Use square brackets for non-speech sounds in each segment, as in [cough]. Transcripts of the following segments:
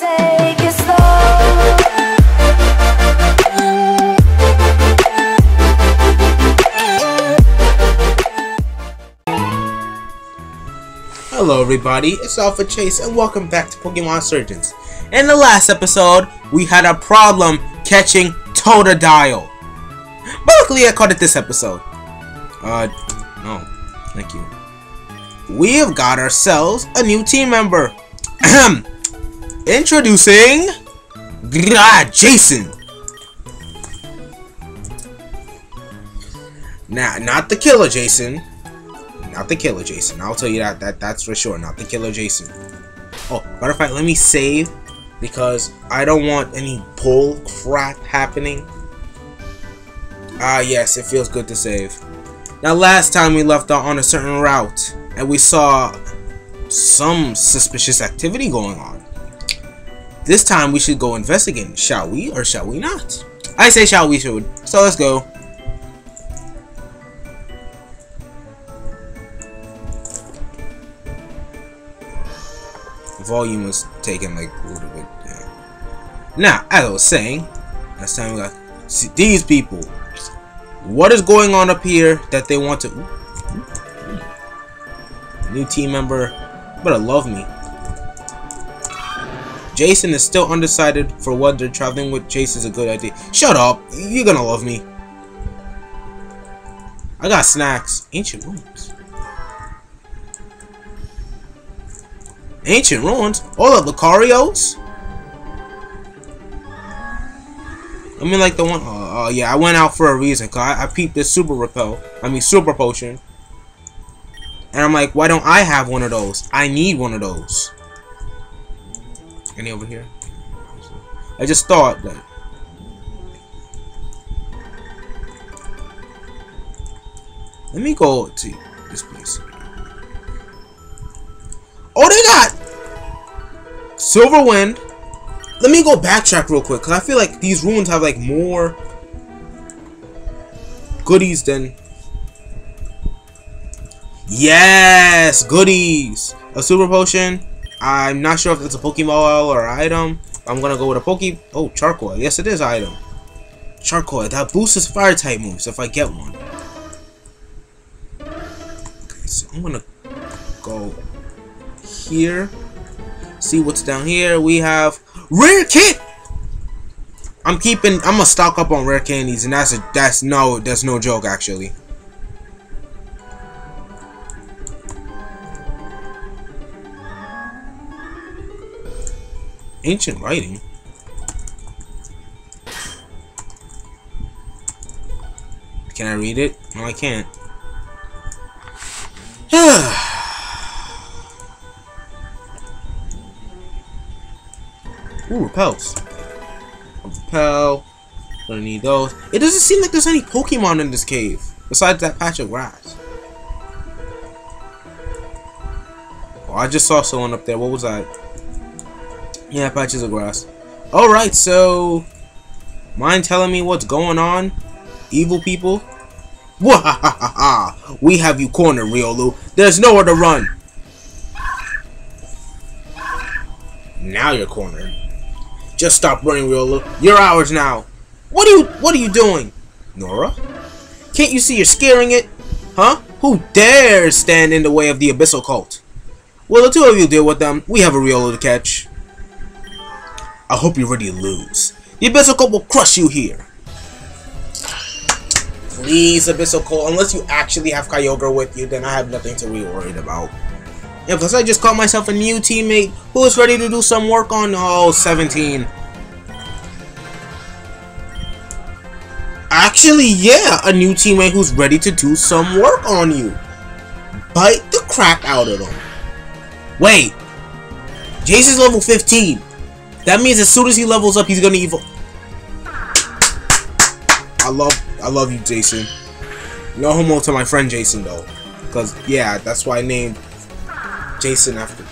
Hello everybody, it's Alpha Chase and welcome back to Pokemon Insurgence. In the last episode, we had a problem catching Totodile. But luckily I caught it this episode. Uh, no, thank you. We have got ourselves a new team member. [clears throat] Introducing... Ah, Jason. Now, not the killer Jason. Not the killer Jason. I'll tell you that. That that's for sure. Not the killer Jason. Oh, matter of fact, let me save because I don't want any bull crap happening. Ah, yes, it feels good to save. Now, last time we left on a certain route and we saw some suspicious activity going on. This time we should go investigate. Shall we or shall we not? I say shall we should. So let's go. volume was taken like a little bit. Now, as I was saying, last time we got see, these people. What is going on up here that they want to? Ooh, ooh, ooh. New team member, better love me. Jason is still undecided for whether traveling with Jason is a good idea. Shut up! You're gonna love me. I got snacks. Ancient ruins. Ancient ruins? All of the Lucarios? I mean, like the one. Uh, uh, yeah, I went out for a reason. Cause I, I peeped this super repel. I mean, super potion. And I'm like, why don't I have one of those? I need one of those. Any over here? I just thought that. Let me go to this place. Oh, they got Silver Wind. Let me go backtrack real quick, because I feel like these ruins have, like, more goodies than... Yes! Goodies! A Super Potion. I'm not sure if it's a Pokeball or item. I'm gonna go with a Poke... Oh, Charcoal. Yes, it is item. Charcoal. That boosts his fire type moves if I get one. Okay, so I'm gonna go here. See what's down here. We have rare kit. I'm keeping. I'm gonna stock up on rare candies, and that's a that's no that's no joke actually. Ancient writing. Can I read it? No, I can't. [sighs] Ooh, repels. Repel. Gonna need those. It doesn't seem like there's any Pokemon in this cave. Besides that patch of grass. Oh, I just saw someone up there. What was that? Yeah, patches of grass. Alright, so... Mind telling me what's going on? Evil people? Wahahaha! We have you cornered, Riolu. There's nowhere to run. Now you're cornered. Just stop running, Riolu. You're ours now. What are you what are you doing? Nora? Can't you see you're scaring it? Huh? Who dares stand in the way of the Abyssal Cult? Well, the two of you deal with them. We have a Riolu to catch. I hope you're ready to lose. The Abyssal Cult will crush you here. Please, Abyssal Cult, unless you actually have Kyogre with you, then I have nothing to be worried about. Yeah, plus I just caught myself a new teammate who is ready to do some work on, oh, 17. Actually, yeah, a new teammate who's ready to do some work on you. Bite the crap out of them. Wait. Jason's level 15. That means as soon as he levels up, he's gonna evil. I love, I love you, Jason. No homo to my friend Jason, though. Because, yeah, that's why I named Jason after.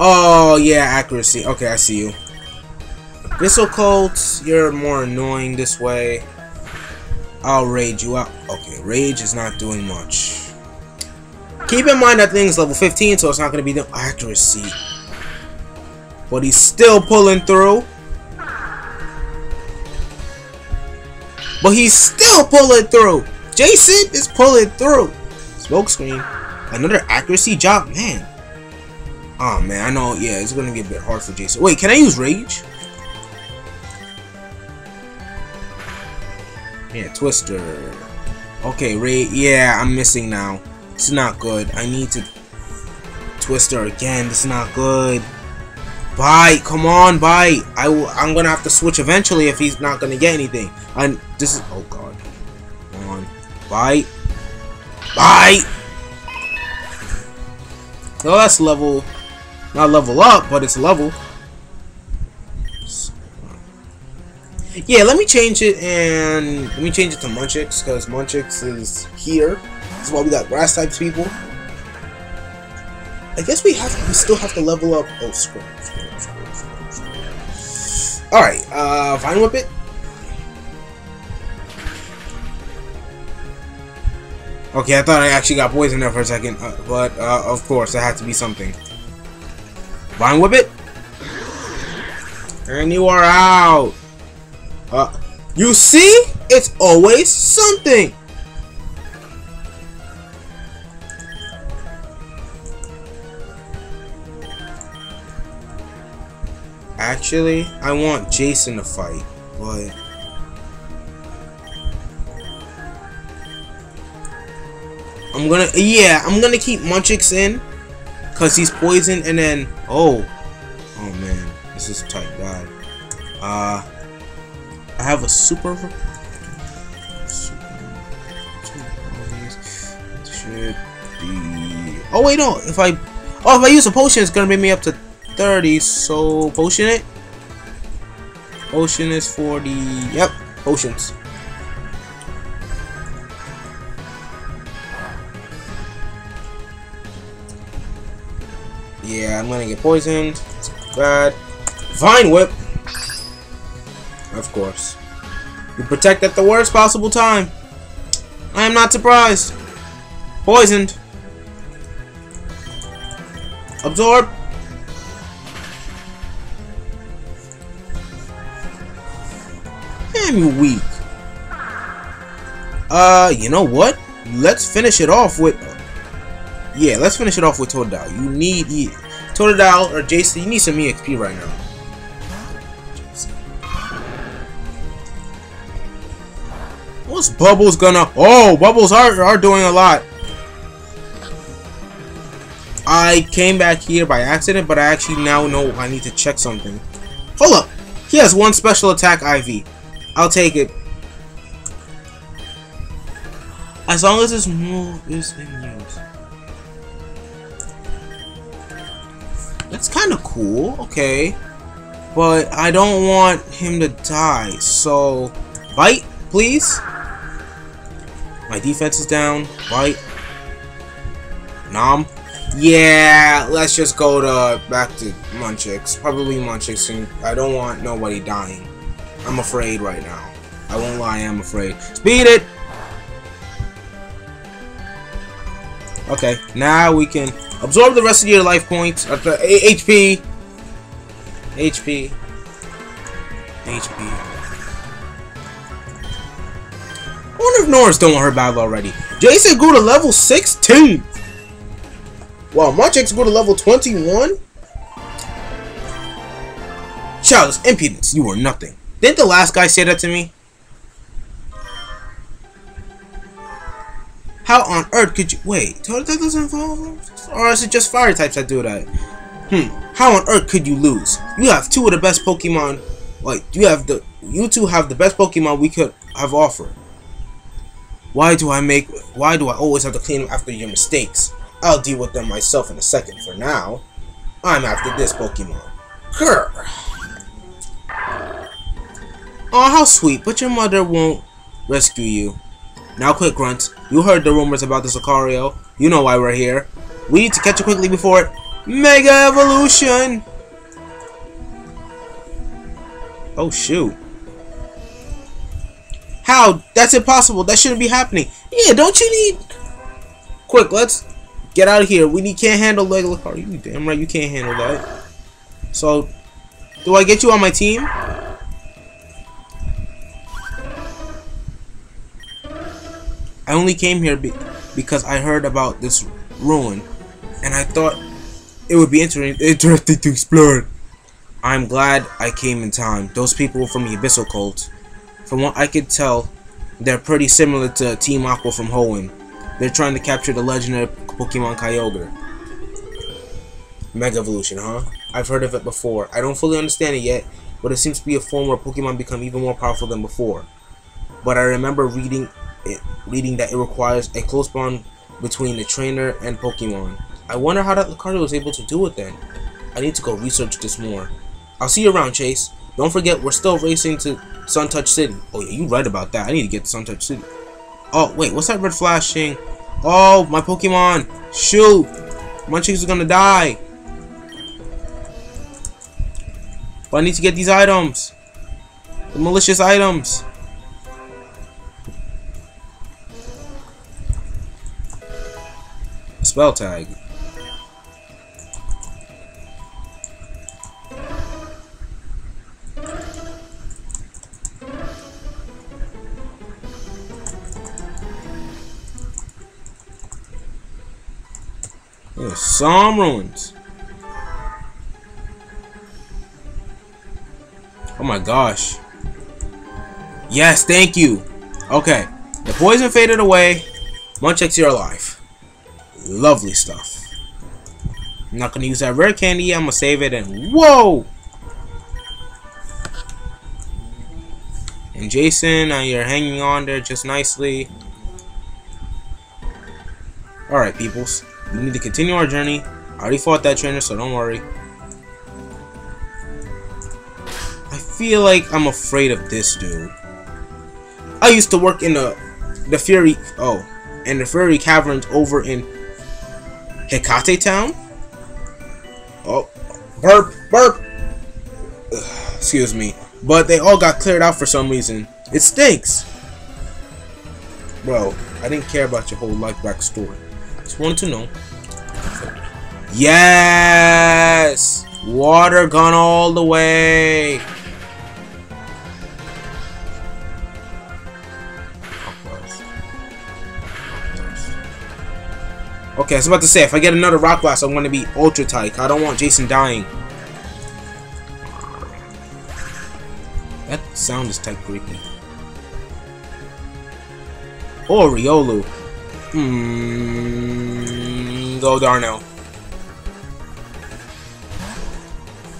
Oh, yeah, accuracy. Okay, I see you. Abyssal Cult, you're more annoying this way. I'll rage you out. Okay, rage is not doing much. Keep in mind that thing's level 15, so it's not going to be the accuracy. But he's still pulling through. But he's still pulling through. Jason is pulling through. Smokescreen. Another accuracy job? Man. Oh, man. I know. Yeah, it's going to be a bit hard for Jason. Wait, can I use Rage? Yeah, Twister. Okay, Ray. Yeah, I'm missing now. It's not good. I need to Twister again. This is not good. Bite. Come on, bite. I will, I'm going to have to switch eventually if he's not going to get anything. And this is... Oh, God. Come on. Bite. Bite. No, that's level... Not level up, but it's level. Yeah, let me change it and let me change it to Munchix because Munchix is here. That's why we got grass types people. I guess we have we still have to level up. Oh, scroll. All right, uh, Vine Whip it. Okay, I thought I actually got poisoned there for a second, uh, but uh, of course, it had to be something. Vine Whip it. And you are out. Uh, you see? It's always something. Actually, I want Jason to fight, but... I'm gonna, yeah, I'm gonna keep Munchix in, cause he's poisoned, and then, oh, oh man, this is tight bad. Uh, I have a super. Should be. Oh wait, no. If I, oh, if I use a potion, it's gonna bring me up to 30. So potion it. Potion is 40. Yep, potions. Yeah, I'm gonna get poisoned. It's bad. Vine whip. Of course. You protect at the worst possible time. I am not surprised. Poisoned. Absorb. Damn, you weak. Uh, you know what? Let's finish it off with... Yeah, let's finish it off with Totodile. You need... Totodile or Jason, you need some EXP right now. What's Bubbles gonna... Oh, Bubbles are, are doing a lot. I came back here by accident, but I actually now know I need to check something. Hold up. He has one special attack IV. I'll take it. As long as this move is in use. That's kind of cool. Okay. But I don't want him to die. So, bite, please. My defense is down. Bite. Nom. Yeah, let's just go to back to Munchix. Probably Munchix. I don't want nobody dying. I'm afraid right now. I won't lie, I'm afraid. Speed it! Okay, now we can absorb the rest of your life points. HP. HP. HP. Wonder if Norris don't battle already. Jason grew to level 16. Wow, Munchix grew to level 21. Childless impudence, you are nothing. Didn't the last guy say that to me? How on earth could you... Wait, that doesn't involve... Or is it just fire types that do that? Hmm. How on earth could you lose? You have two of the best Pokemon... Like, you have the... You two have the best Pokemon we could have offered. Why do I make... Why do I always have to clean up after your mistakes? I'll deal with them myself in a second. For now, I'm after this Pokemon. Grr. Oh, how sweet, but your mother won't rescue you. Now quick, Grunt. You heard the rumors about the Lucario. You know why we're here. We need to catch it quickly before it... Mega Evolution! Oh, shoot. How? That's impossible. That shouldn't be happening. Yeah, don't you need... Quick, let's Get out of here. We need, can't handle Mega Lucario. You damn right you can't handle that. So, do I get you on my team? I only came here be because I heard about this ruin, and I thought it would be inter interesting to explore. I'm glad I came in time. Those people from the Abyssal Cult, from what I could tell, they're pretty similar to Team Aqua from Hoenn. They're trying to capture the legendary Pokemon Kyogre. Mega Evolution, huh? I've heard of it before. I don't fully understand it yet, but it seems to be a form where Pokemon become even more powerful than before. But I remember reading it, reading that it requires a close bond between the trainer and Pokemon. I wonder how that Lucario was able to do it then. I need to go research this more. I'll see you around, Chase. Don't forget, we're still racing to Suntouch City. Oh yeah, you right about that. I need to get to Suntouch City. Oh, wait, what's that red flashing? Oh, my Pokemon. Shoot. Munchkins is gonna die. But I need to get these items. The malicious items. Spell tag. Some ruins. Oh my gosh. Yes, thank you. Okay. The poison faded away. Munchkins, you're alive. Lovely stuff. I'm not gonna use that rare candy. I'm gonna save it and whoa! And Jason, uh, you're hanging on there just nicely. Alright, peoples. We need to continue our journey. I already fought that trainer, so don't worry. I feel like I'm afraid of this dude. I used to work in the the Fury oh in the Fury Caverns over in Hecate Town. Oh, burp, burp. Ugh, excuse me, but they all got cleared out for some reason. It stinks. Bro, I didn't care about your whole life backstory. Just wanted to know. Yes! Water gone all the way. Okay, I was about to say, if I get another rock blast, I'm going to be ultra tight. I don't want Jason dying. That sound is type creepy. Oh, Hmm. Go Darnell.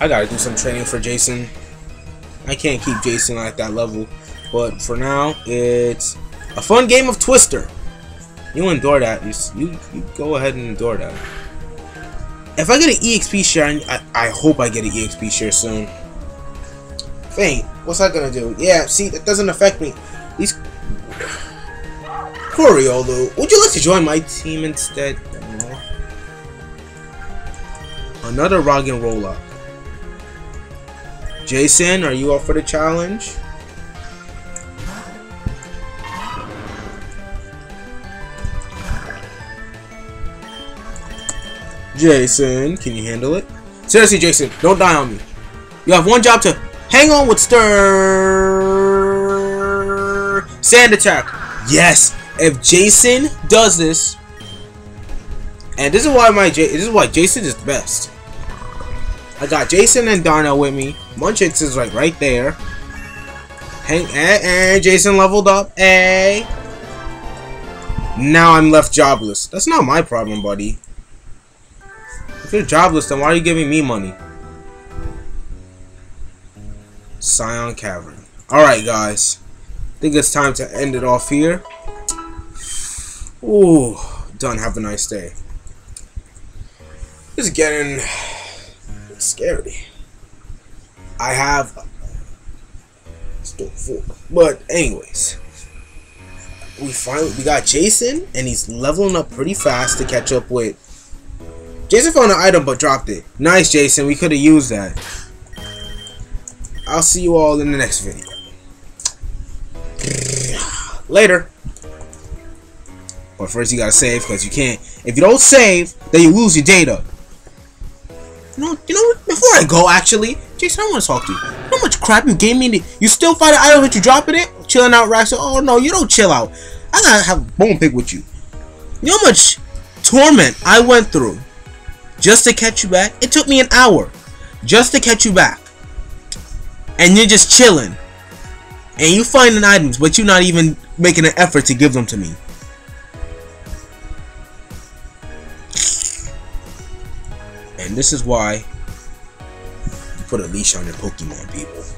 I gotta do some training for Jason. I can't keep Jason at that level. But for now, it's a fun game of Twister. You endure that. You, you, you go ahead and endure that. If I get an EXP share, I, I hope I get an EXP share soon. Faint. What's that gonna do? Yeah, see, that doesn't affect me. These... Coriolo, would you like to join my team instead? Another rock and roll up. Jason, are you up for the challenge? Jason, can you handle it? Seriously, Jason, don't die on me. You have one job to hang on with Stir Sand Attack. Yes, if Jason does this, and this is why my J this is why Jason is the best. I got Jason and Darnell with me. Munchix is like right there. Hang and, and Jason leveled up. A. Now I'm left jobless. That's not my problem, buddy. If you're jobless, then why are you giving me money? Scion Cavern. Alright, guys. I think it's time to end it off here. Ooh, done. Have a nice day. It's getting scary. I have still four. But anyways. We finally we got Jason and he's leveling up pretty fast to catch up with Jason found an item but dropped it. Nice, Jason. We could have used that. I'll see you all in the next video. Later. But first you gotta save because you can't. If you don't save, then you lose your data. You know, you know. Before I go, actually, Jason, I want to talk to you. You know how much crap you gave me? You still find an item that you dropping it, chilling out, racks. Oh no, you don't chill out. I gotta have a bone pick with you. You know how much torment I went through just to catch you back? It took me an hour just to catch you back, and you're just chilling, and you finding items, but you're not even making an effort to give them to me. And this is why you put a leash on your Pokemon, people.